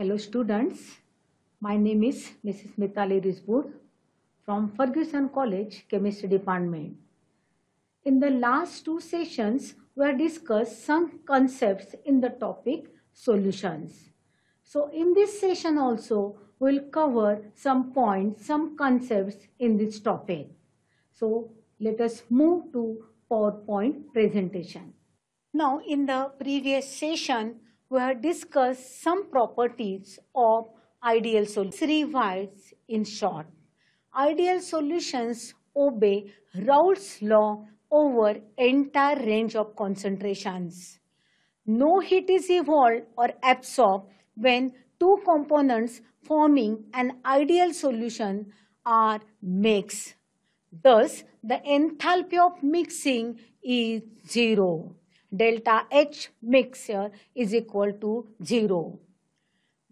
Hello students, my name is Mrs. Meetali Risbud from Fergusson College Chemistry Department. In the last two sessions, we have discussed some concepts in the topic solutions. So in this session also, we'll cover some points, some concepts in this topic. So let us move to PowerPoint presentation. Now in the previous session, we have discussed some properties of ideal solutions. Revise in short. Ideal solutions obey Raoult's law over entire range of concentrations. No heat is evolved or absorbed when two components forming an ideal solution are mixed. Thus, the enthalpy of mixing is zero. Delta H mixture is equal to zero.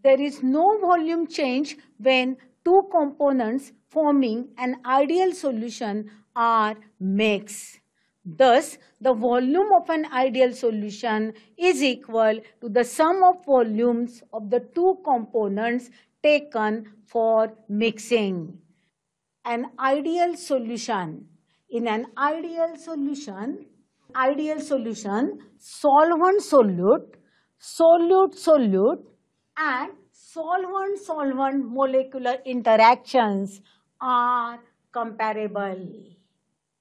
There is no volume change when two components forming an ideal solution are mixed. Thus, the volume of an ideal solution is equal to the sum of volumes of the two components taken for mixing. An ideal solution. In an ideal solution, ideal solution, solvent solute, solute solute and solvent solvent molecular interactions are comparable.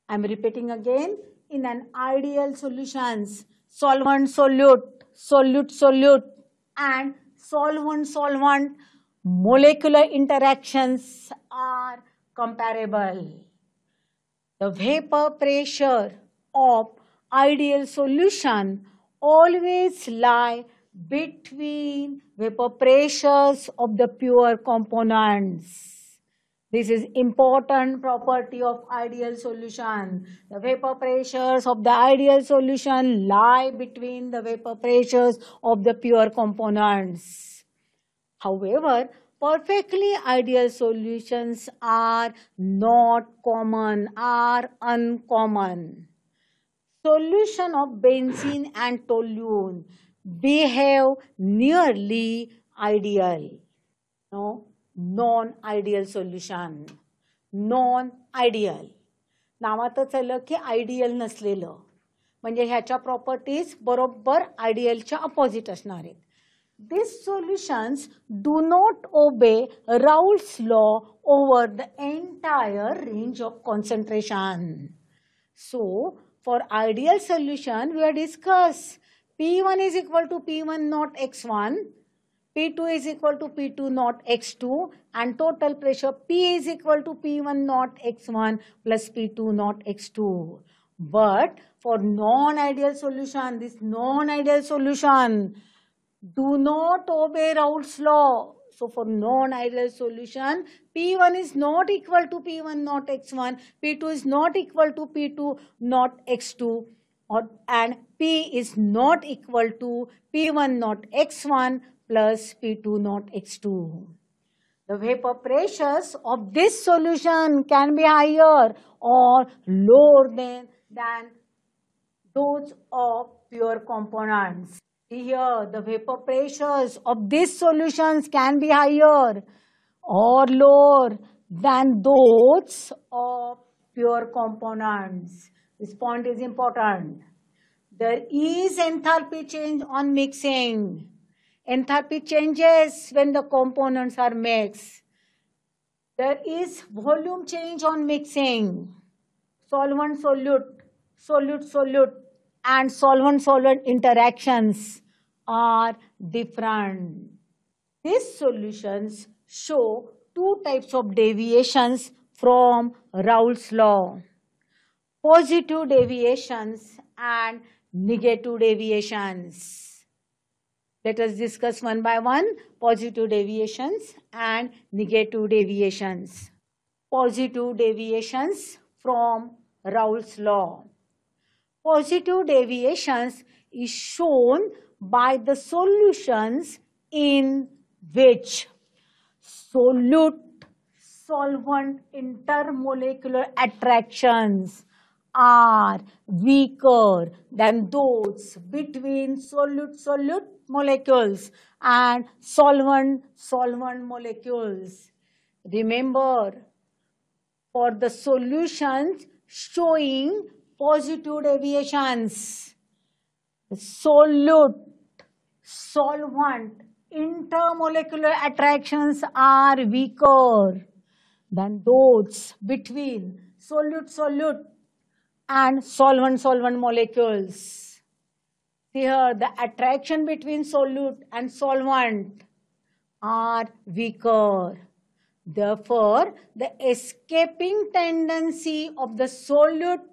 I am repeating again in an ideal solutions, solvent solute, solute solute and solvent solvent molecular interactions are comparable. The vapor pressure of ideal solution always lie between vapor pressures of the pure components. This is important property of ideal solution. The vapor pressures of the ideal solution lie between the vapor pressures of the pure components. However, perfectly ideal solutions are not common, are uncommon. Solution of benzene and toluene behave nearly ideal no non ideal solution non ideal नावातच आलं की ideal नसलेलं. म्हणजे ह्याच्या properties बरोबर आयडियलच्या opposite असणार आहेत. This solutions do not obey Raoult's law over the entire range of concentration so for ideal solution, we have discussed P1 is equal to P1 not X1, P2 is equal to P2 not X2 and total pressure P is equal to P1 not X1 plus P2 not X2. But for non-ideal solution, this non-ideal solution, do not obey Raoult's law. So for non-ideal solution, P1 is not equal to P1 not X1, P2 is not equal to P2 not X2, or, and P is not equal to P1 not X1 plus P2 not X2. The vapor pressures of this solution can be higher or lower than, than those of pure components. Here, the vapor pressures of these solutions can be higher or lower than those of pure components. This point is important. There is enthalpy change on mixing. Enthalpy changes when the components are mixed. There is volume change on mixing. Solvent solute, solute solute and solvent solvent interactions are different. These solutions show two types of deviations from Raoult's law. Positive deviations and negative deviations. Let us discuss one by one positive deviations and negative deviations. Positive deviations from Raoult's law. Positive deviations is shown by the solutions in which solute solvent intermolecular attractions are weaker than those between solute solute molecules and solvent solvent molecules. Remember, for the solutions showing positive deviations, solute, solvent, intermolecular attractions are weaker than those between solute-solute and solvent-solvent molecules. Here, the attraction between solute and solvent are weaker. Therefore, the escaping tendency of the solute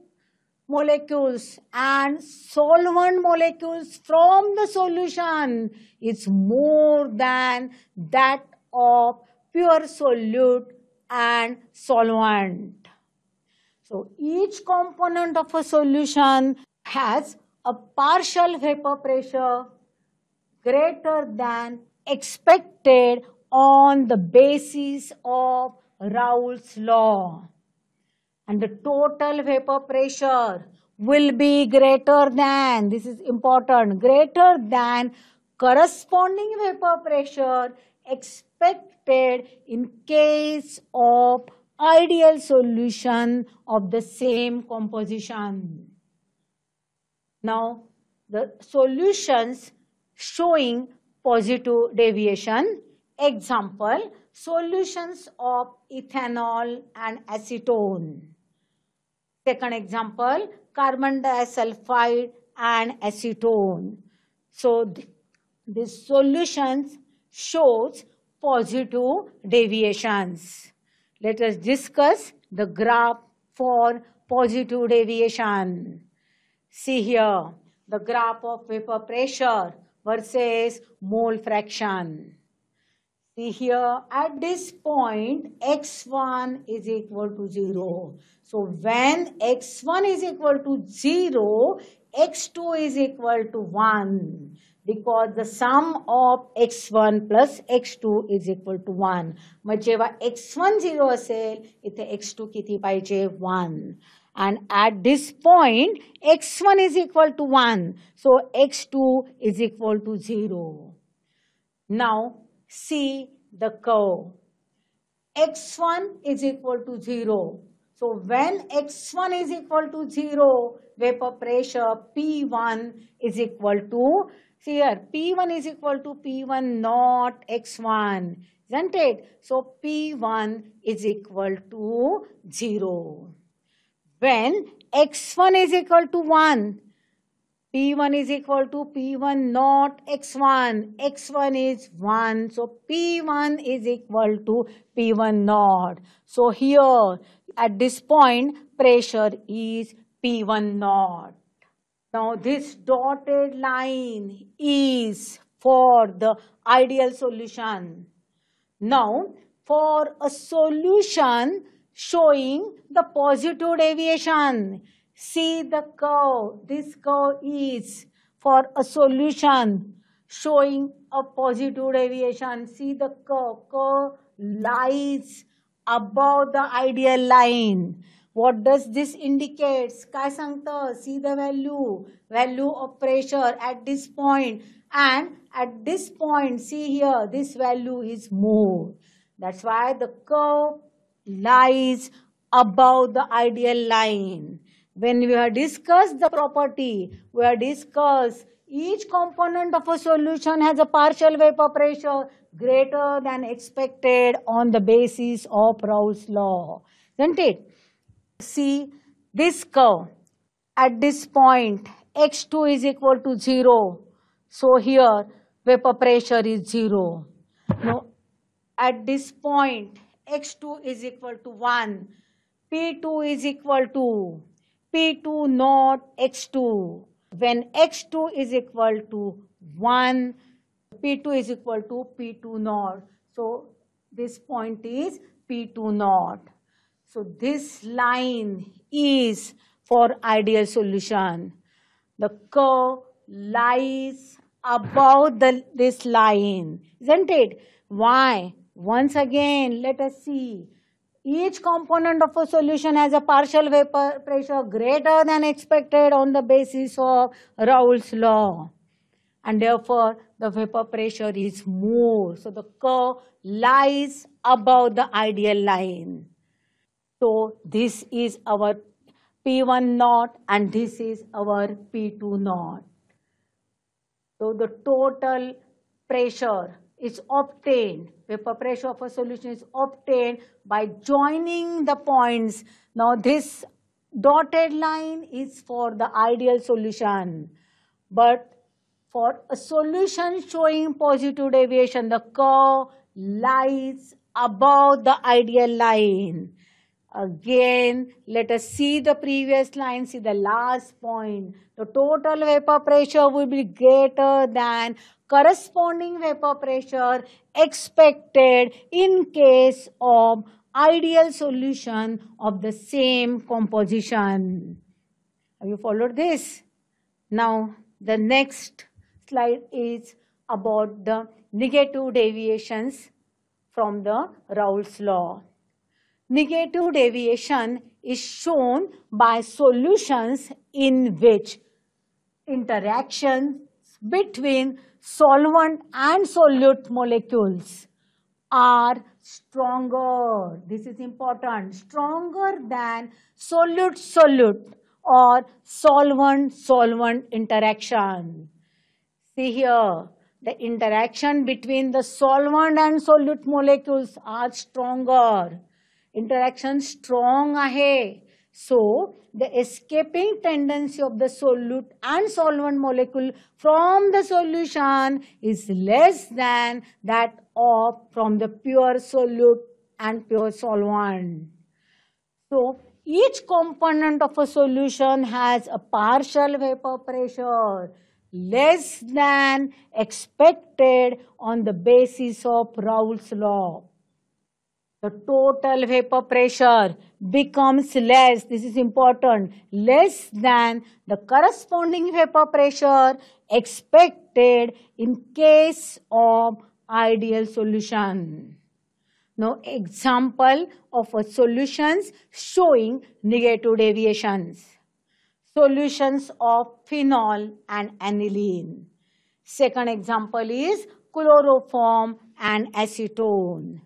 molecules and solvent molecules from the solution is more than that of pure solute and solvent. So each component of a solution has a partial vapor pressure greater than expected on the basis of Raoult's law. And the total vapor pressure will be greater than, this is important, greater than corresponding vapor pressure expected in case of ideal solution of the same composition. Now, the solutions showing positive deviation Example, solutions of ethanol and acetone. Second example, carbon disulfide and acetone. So th this solutions shows positive deviations. Let us discuss the graph for positive deviation. See here, the graph of vapor pressure versus mole fraction. See here, at this point, x1 is equal to 0. So when x1 is equal to 0, x2 is equal to 1 because the sum of x1 plus x2 is equal to 1. मग जेव्हा x1 0 असेल इथे x2 किती पाहिजे 1. And at this point, x1 is equal to 1. So x2 is equal to 0. Now, see the curve. x1 is equal to 0. So when x1 is equal to 0, vapor pressure P1 is equal to, see here, P1 is equal to P1 not x1, isn't it? So P1 is equal to 0. When x1 is equal to 1, P1 is equal to P1 not X1. X1 is 1. So P1 is equal to P1 not. So here at this point pressure is P1 not. Now this dotted line is for the ideal solution. Now for a solution showing the positive deviation See the curve. This curve is for a solution showing a positive deviation. See the curve. Curve lies above the ideal line. What does this indicate? काय सांगतं? See the value. Value of pressure at this point. And at this point, see here, this value is more. That's why the curve lies above the ideal line. When we have discussed the property, we have discussed each component of a solution has a partial vapor pressure greater than expected on the basis of Raoult's law. Isn't it? See this curve. At this point, x2 is equal to 0. So here, vapor pressure is 0. Now, at this point, x2 is equal to 1. P2 is equal to P2 not X2. When X2 is equal to 1, P2 is equal to P2 naught. So this point is P2 naught. So this line is for ideal solution. The curve lies above the, this line, isn't it? Why? Once again, let us see. Each component of a solution has a partial vapor pressure greater than expected on the basis of Raoult's law. and therefore the vapor pressure is more. So the curve lies above the ideal line. So this is our P1 naught and this is our P2 naught. So the total pressure is obtained, vapor pressure of a solution is obtained by joining the points. Now this dotted line is for the ideal solution. But for a solution showing positive deviation, the curve lies above the ideal line. Again, let us see the previous line, see the last point. The total vapor pressure will be greater than corresponding vapor pressure expected in case of ideal solution of the same composition. Have you followed this? Now, the next slide is about the negative deviations from the Raoult's law. Negative deviation is shown by solutions in which interactions between solvent and solute molecules are stronger. This is important. Stronger than solute-solute or solvent-solvent interaction. See here, the interaction between the solvent and solute molecules are stronger. Interaction strong ahe. So, the escaping tendency of the solute and solvent molecule from the solution is less than that of from the pure solute and pure solvent. So, each component of a solution has a partial vapor pressure less than expected on the basis of Raoult's law. The total vapor pressure becomes less, this is important, less than the corresponding vapor pressure expected in case of ideal solution. Now, example of a solutions showing negative deviations solutions of phenol and aniline. Second example is chloroform and acetone.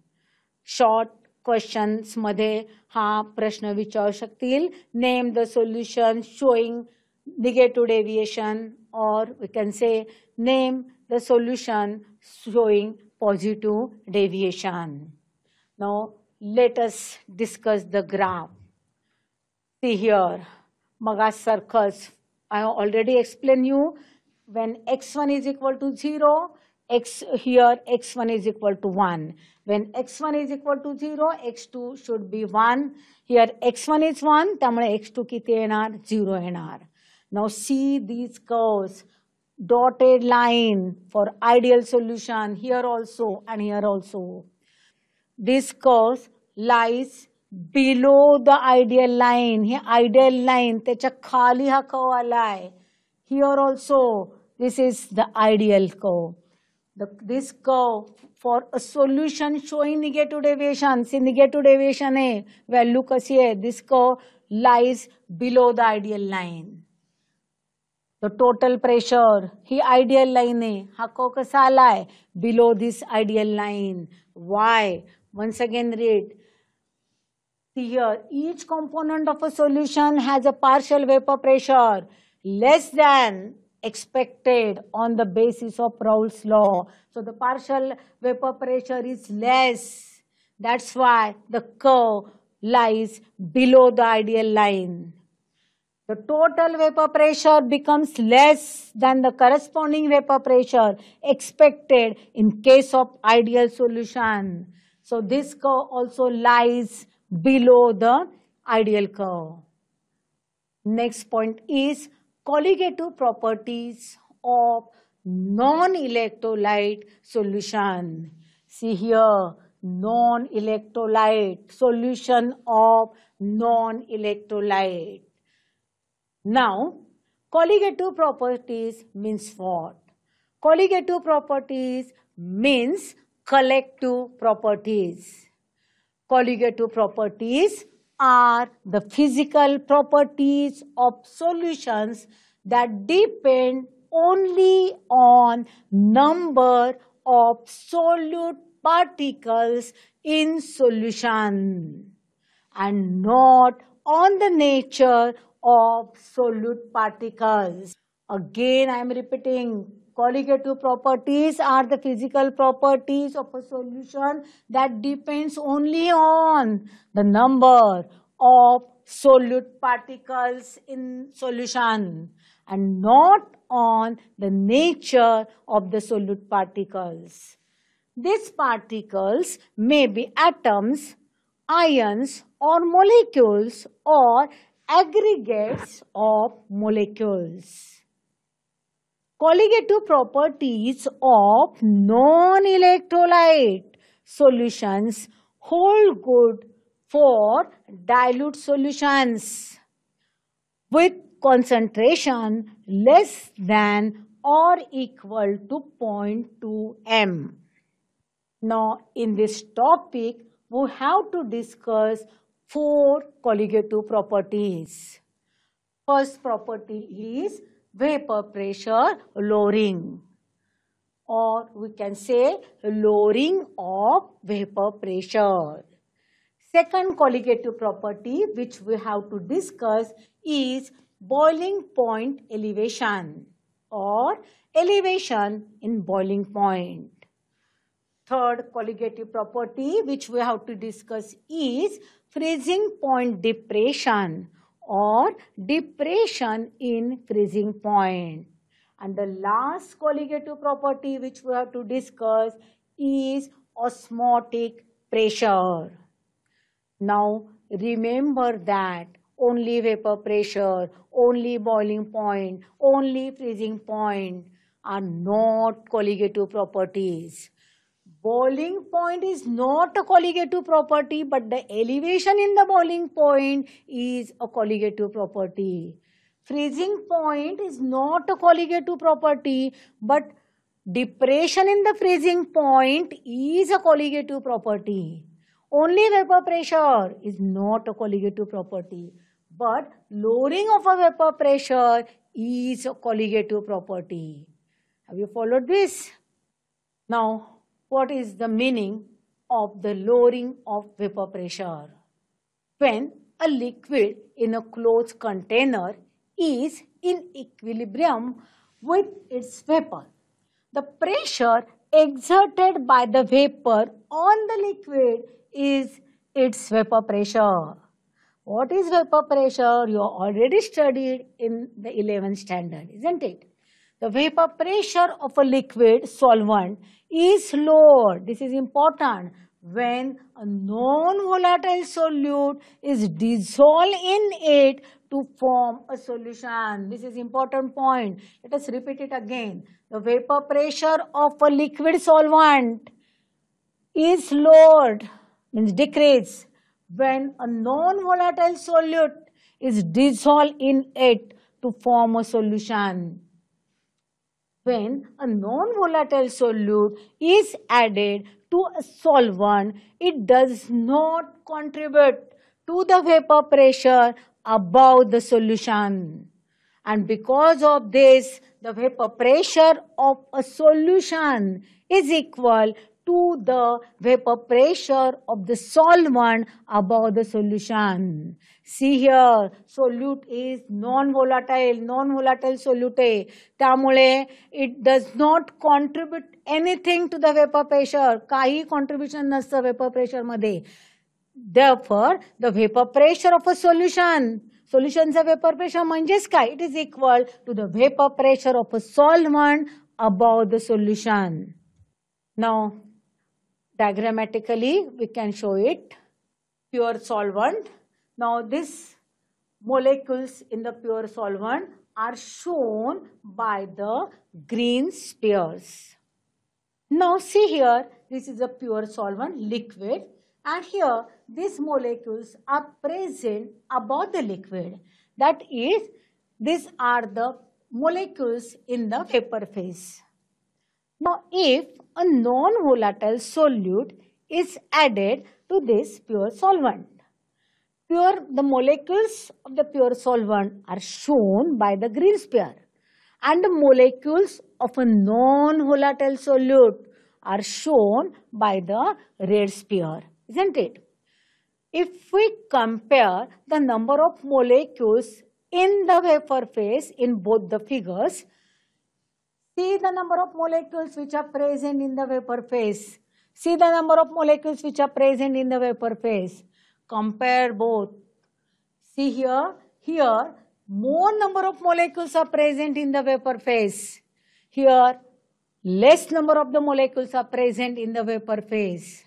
Short questions मध्ये हा प्रश्न विचारू शकतील name the solution showing negative deviation or we can say name the solution showing positive deviation. Now let us discuss the graph. See here Magas circles. I have already explained you when x1 is equal to 0, x here x1 is equal to 1. When x1 is equal to 0, x2 should be 1. Here x1 is 1, त्यामुळे x2 किती येणार? 0 येणार. Now see these curves, dotted line for ideal solution here also and here also. This curve lies below the ideal line hey ideal line त्याच्या खाली हा कव आलाय here also this is the ideal कव the, this curve for a solution showing negative deviation. See negative deviation है value कैसी है This curve lies below the ideal line. The total pressure he ideal line है हा curve कसा आला आहे Below this ideal line. Why? Once again read. Here, each component of a solution has a partial vapor pressure less than expected on the basis of Raoult's law. So the partial vapor pressure is less. That's why the curve lies below the ideal line. The total vapor pressure becomes less than the corresponding vapor pressure expected in case of ideal solution. So this curve also lies below the ideal curve. Next point is colligative properties of non-electrolyte solution. See here, non-electrolyte, solution of non-electrolyte. Now, colligative properties means what? Colligative properties means collective properties. Colligative properties are the physical properties of solutions that depend only on number of solute particles in solution and not on the nature of solute particles. Again, I am repeating, colligative properties are the physical properties of a solution that depends only on the number of solute particles in solution and not on the nature of the solute particles. These particles may be atoms, ions or molecules or aggregates of molecules. Colligative properties of non-electrolyte solutions hold good for dilute solutions with concentration less than or equal to 0.2 m. Now in this topic we have to discuss four colligative properties. First property is vapor pressure lowering or we can say lowering of vapor pressure. Second colligative property which we have to discuss is boiling point elevation or elevation in boiling point. Third colligative property which we have to discuss is freezing point depression or depression in freezing point. And the last colligative property which we have to discuss is osmotic pressure. Now remember that only vapor pressure, only boiling point, only freezing point are not colligative properties. Boiling point is not a colligative property but the elevation in the boiling point is a colligative property. Freezing point is not a colligative property but depression in the freezing point is a colligative property. Only vapor pressure is not a colligative property, but lowering of a vapor pressure is a colligative property. Have you followed this? Now, what is the meaning of the lowering of vapor pressure? When a liquid in a closed container is in equilibrium with its vapor, the pressure exerted by the vapor on the liquid is its vapor pressure. What is vapor pressure? You already studied in the 11th standard, isn't it? The vapor pressure of a liquid solvent is lower. This is important when a non-volatile solute is dissolved in it to form a solution. This is important point. Let us repeat it again. The vapor pressure of a liquid solvent is lowered means decrease when a non-volatile solute is dissolved in it to form a solution. When a non-volatile solute is added to a solvent, it does not contribute to the vapor pressure above the solution. And because of this, the vapor pressure of a solution is equal to the vapor pressure of the solvent above the solution. See here, solute is non-volatile, non-volatile solute. त्यामुळे it does not contribute anything to the vapor pressure. काही contribution नसतं vapor pressure मध्ये. Therefore, the vapor pressure of a solution सोल्युशनचा vapour pressure म्हणजेच काय it is equal to the vapour pressure of a solvent about the solution now diagrammatically we can show it pure solvent now this molecules in the pure solvent are shown by the green spheres now see here this is a pure solvent liquid and here these molecules are present above the liquid that is these are the molecules in the vapor phase now if a non-volatile solute is added to this pure solvent. Pure, the molecules of the pure solvent are shown by the green sphere and the molecules of a non-volatile solute are shown by the red sphere, isn't it? If we compare the number of molecules in the vapor phase in both the figures, see the number of molecules which are present in the vapor phase. See the number of molecules which are present in the vapor phase. Compare both. See here, here more number of molecules are present in the vapor phase. Here, less number of the molecules are present in the vapor phase.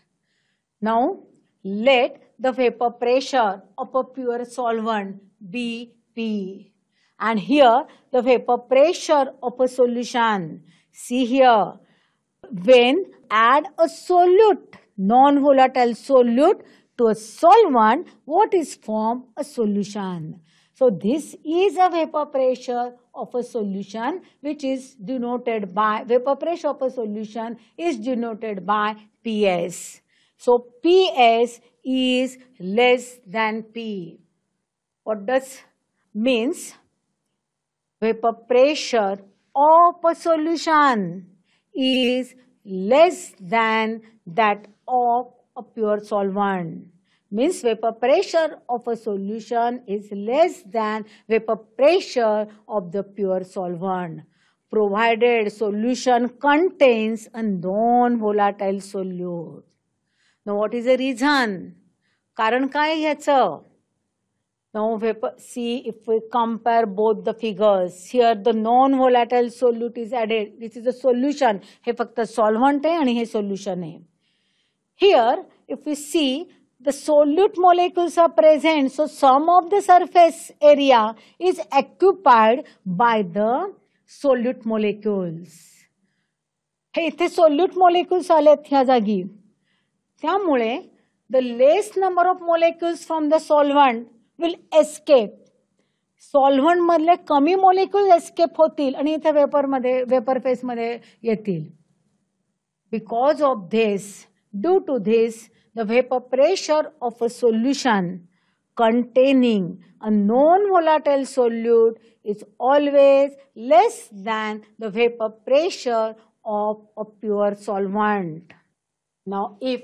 Now, let the vapor pressure of a pure solvent be P. And here, the vapor pressure of a solution. See here, when add a solute, non-volatile solute to a solvent, what is formed? A solution. So this is a vapor pressure of a solution which is denoted by, vapor pressure of a solution is denoted by PS. So PS is less than P. What does means? Vapor pressure of a solution is less than that of a pure solvent means vapor pressure of a solution is less than vapor pressure of the pure solvent provided solution contains a non-volatile solute. Now what is the reason? कारण काय ह्याचं Now vapor, see if we compare both the figures. Here the non-volatile solute is added. This is a solution. हे फक्त solvent आहे आणि हे solution आहे. Here if we see the solute molecules are present. So some of the surface area is occupied by the solute molecules. हे इथे solute molecules आलेत ह्या जागी त्यामुळे the less number of molecules from the solvent will escape solvent मधले कमी molecule escape होतील आणि इथे वेपरमध्ये वेपर फेसमध्ये येतील because of this Due to this, the vapor pressure of a solution containing a non-volatile solute is always less than the vapor pressure of a pure solvent. Now, if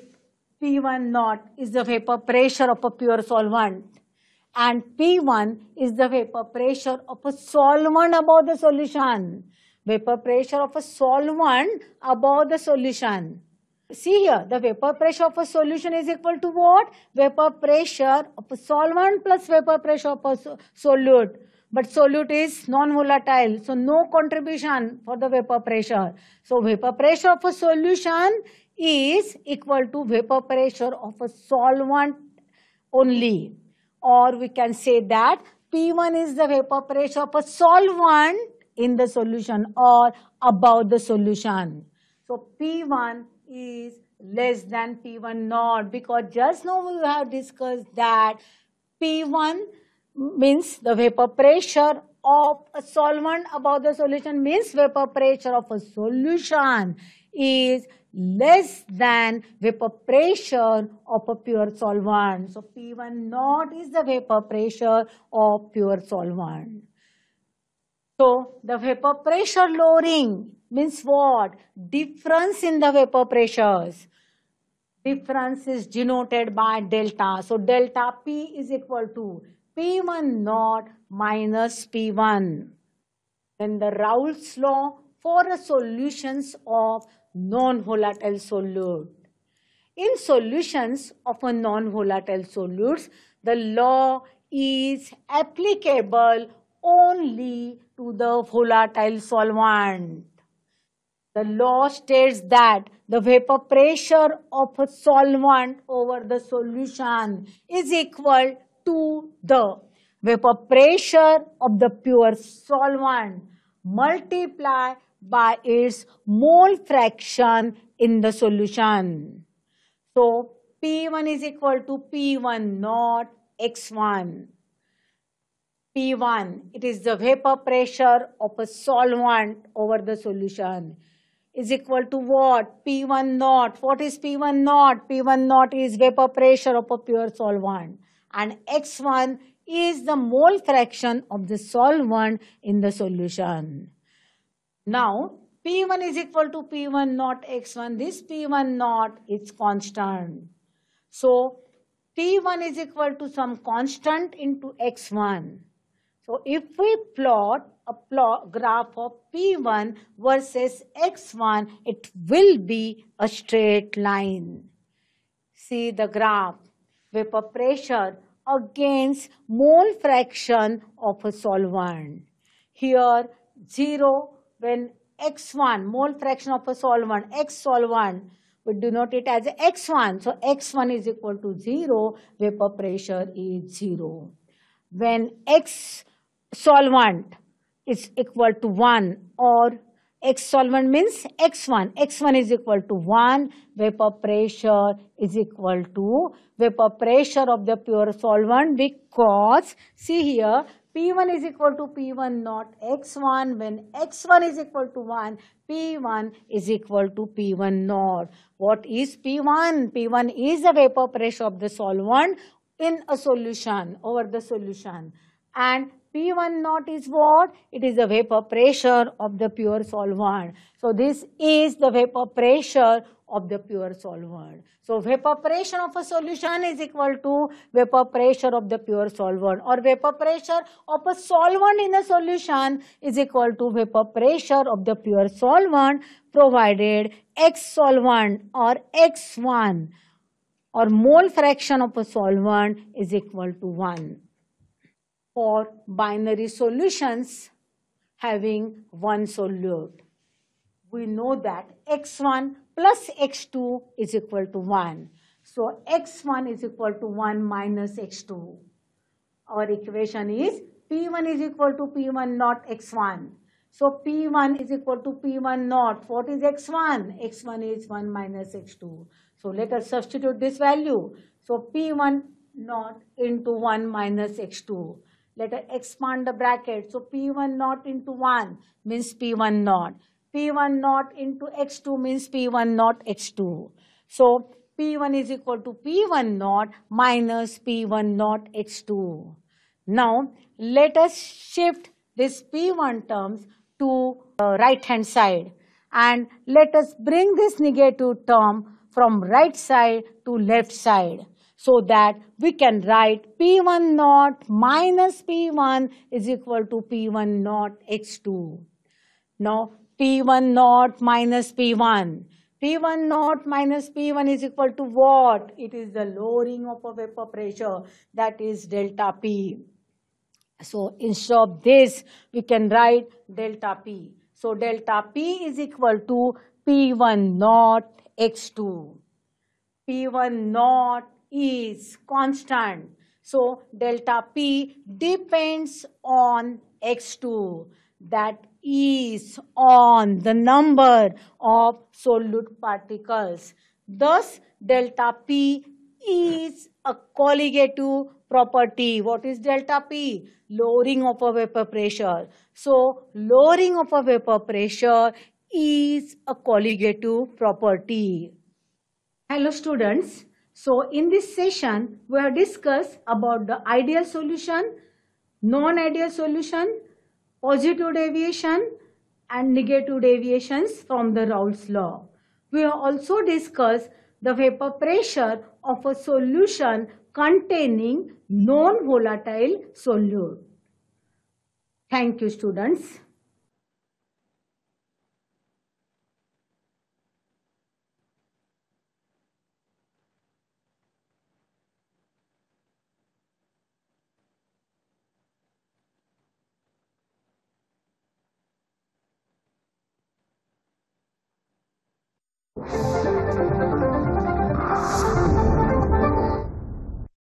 P1 naught is the vapor pressure of a pure solvent and P1 is the vapor pressure of a solvent above the solution, vapor pressure of a solvent above the solution, See here, the vapor pressure of a solution is equal to what? Vapor pressure of a solvent plus vapor pressure of a solute. But solute is non-volatile, so no contribution for the vapor pressure. So vapor pressure of a solution is equal to vapor pressure of a solvent only. Or we can say that P1 is the vapor pressure of a solvent in the solution or above the solution. So P1 is less than P1 naught because just now we have discussed that P1 means the vapor pressure of a solvent above the solution means vapor pressure of a solution is less than vapor pressure of a pure solvent. So P1 naught is the vapor pressure of pure solvent. So the vapor pressure lowering means what? Difference in the vapor pressures. Difference is denoted by delta. So delta P is equal to P1 naught minus P1. Then the Raoult's law for the solutions of non-volatile solute. In solutions of a non-volatile solutes, the law is applicable only to the volatile solvent. The law states that the vapor pressure of a solvent over the solution is equal to the vapor pressure of the pure solvent multiplied by its mole fraction in the solution. So P1 is equal to P1 naught X1. P1, it is the vapor pressure of a solvent over the solution is equal to what? P1 naught. What is P1 naught? P1 naught is vapor pressure of a pure solvent. And X1 is the mole fraction of the solvent in the solution. Now, P1 is equal to P1 not X1. This P1 not is constant. So, P1 is equal to some constant into X1. So, if we plot a plot graph of P1 versus X1, it will be a straight line. See the graph. Vapor pressure against mole fraction of a solvent. Here 0 when x1 mole fraction of a solvent x solvent we denote it as x1 so x1 is equal to 0 vapor pressure is 0 when x solvent is equal to 1 or x solvent means x1 x1 is equal to 1 vapor pressure is equal to vapor pressure of the pure solvent because see here P1 is equal to P1 not X1. When X1 is equal to 1, P1 is equal to P1 not. What is P1? P1 is the vapor pressure of the solvent in a solution, over the solution. And P1 naught is what? It is the vapor pressure of the pure solvent. So this is the vapor pressure of the pure solvent. So vapor pressure of a solution is equal to vapor pressure of the pure solvent or vapor pressure of a solvent in a solution is equal to vapor pressure of the pure solvent provided X solvent or X1 or mole fraction of a solvent is equal to 1 for binary solutions having one solute. We know that x1 plus x2 is equal to 1. So x1 is equal to 1 minus x2. Our equation is p1 is equal to p1 not x1. So p1 is equal to p1 not. What is x1? x1 is 1 minus x2. So let us substitute this value. So p1 not into 1 minus x2. Let us expand the bracket. So P1 naught into 1 means P1 naught. P1 naught into X2 means P1 naught X2. So P1 is equal to P1 naught minus P1 naught X2. Now let us shift this P1 terms to uh, right hand side and let us bring this negative term from right side to left side so that we can write P1 naught minus P1 is equal to P1 naught X2. Now P1 naught minus P1. P1 naught minus P1 is equal to what? It is the lowering of a vapor pressure that is delta P. So instead of this, we can write delta P. So delta P is equal to P1 naught X2. P1 naught is constant. So delta P depends on X2 that is on the number of solute particles. Thus delta P is a colligative property. What is delta P? Lowering of a vapor pressure. So lowering of a vapor pressure is a colligative property. Hello students. So in this session, we have discussed about the ideal solution, non-ideal solution, positive deviation and negative deviations from the Raoult's law. We have also discussed the vapor pressure of a solution containing non-volatile solute. Thank you students.